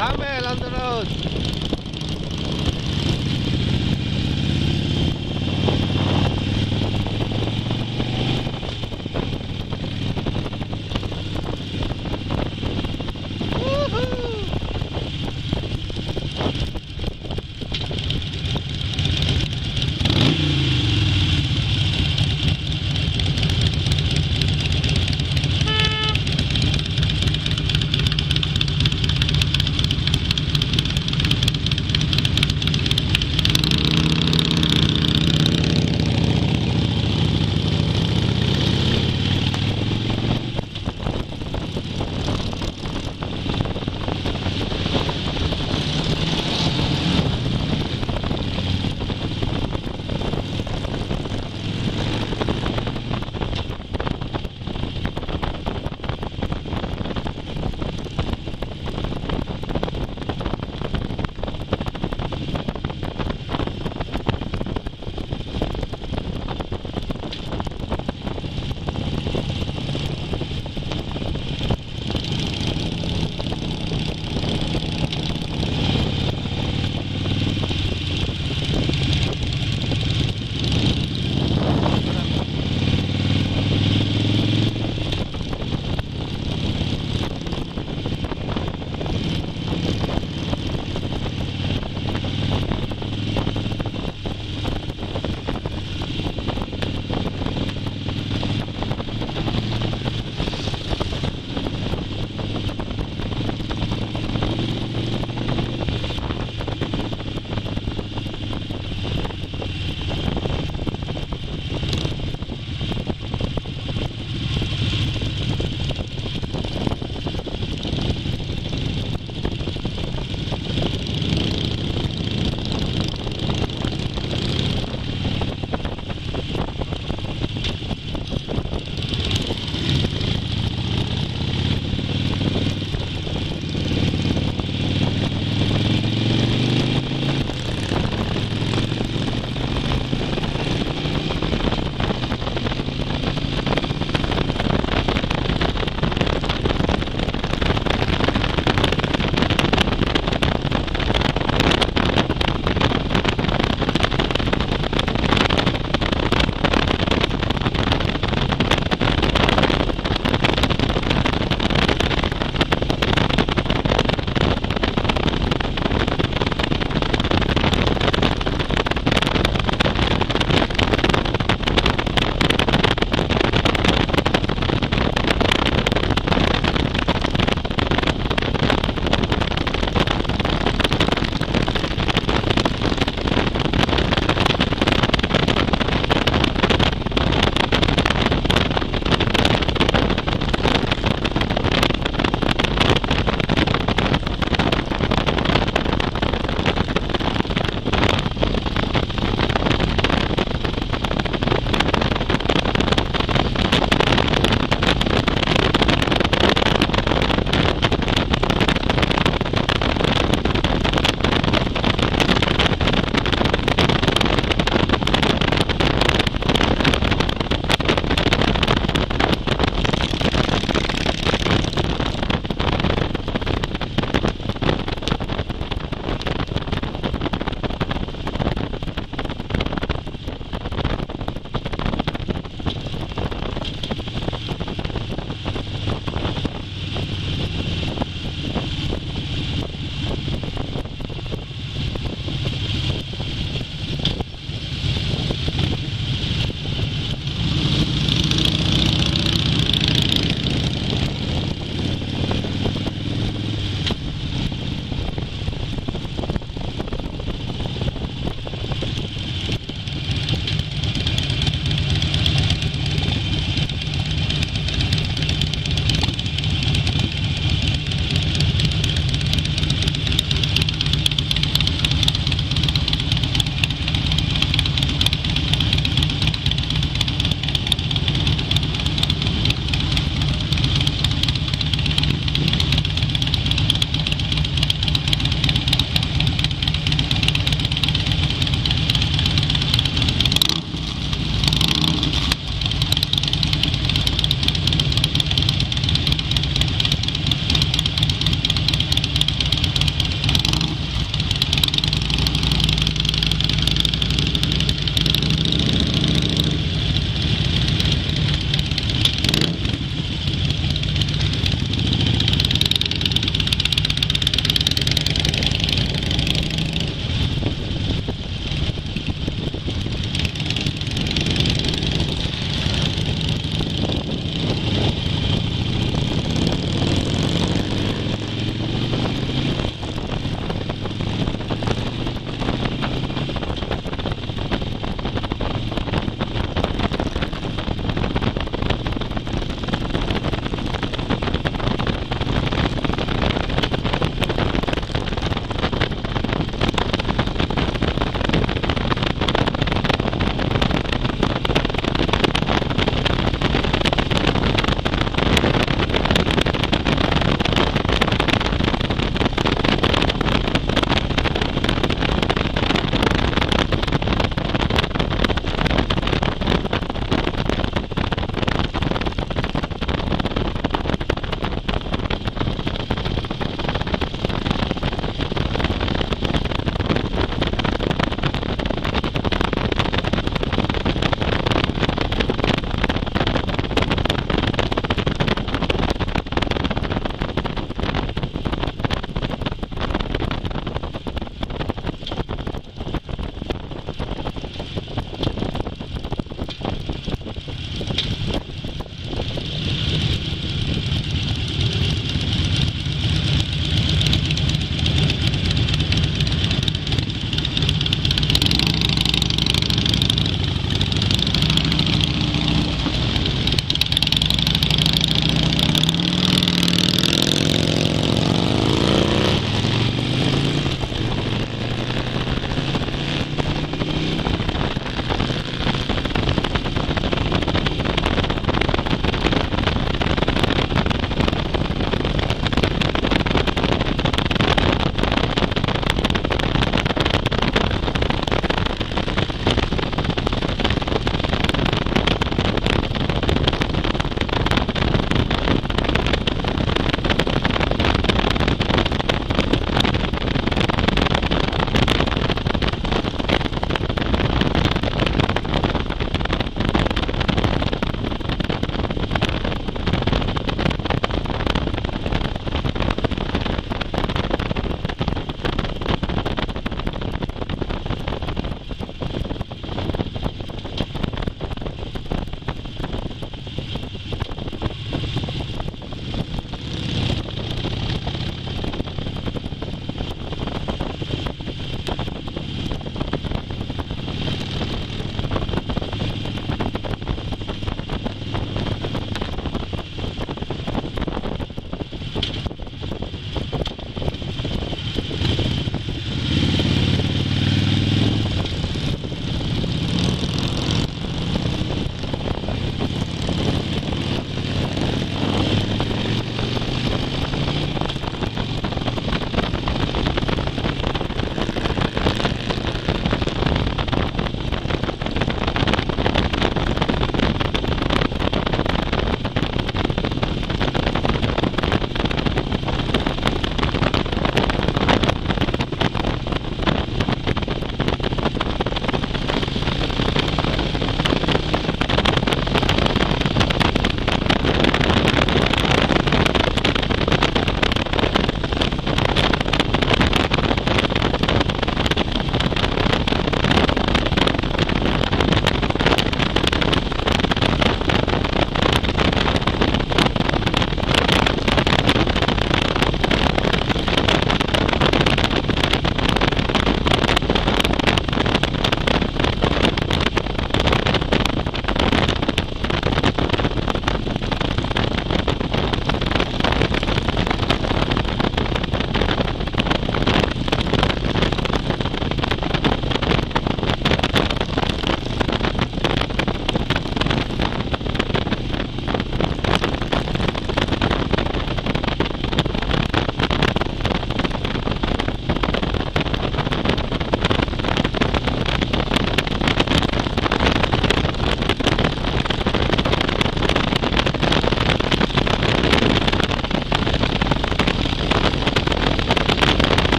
Kamel an der Road.